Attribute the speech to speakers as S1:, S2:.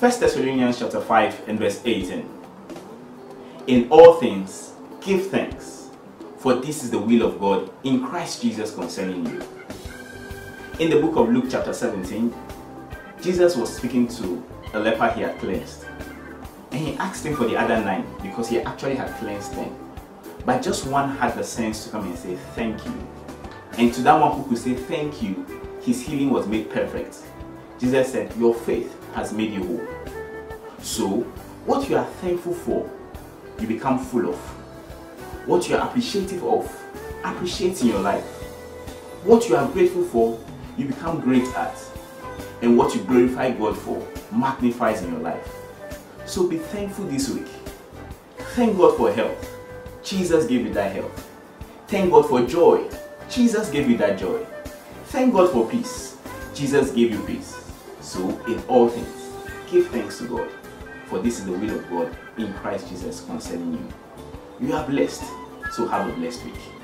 S1: 1 Thessalonians chapter 5 and verse 18. In all things, give thanks, for this is the will of God in Christ Jesus concerning you. In the book of Luke chapter 17, Jesus was speaking to a leper he had cleansed. And he asked him for the other nine because he actually had cleansed them. But just one had the sense to come and say thank you. And to that one who could say thank you, his healing was made perfect. Jesus said, Your faith has made you whole. So, what you are thankful for, you become full of. What you are appreciative of, appreciate in your life. What you are grateful for, you become great at. And what you glorify God for, magnifies in your life. So be thankful this week. Thank God for health. Jesus gave you that health. Thank God for joy. Jesus gave you that joy. Thank God for peace. Jesus gave you peace. So, in all things, give thanks to God, for this is the will of God in Christ Jesus concerning you. You are blessed, so have a blessed week.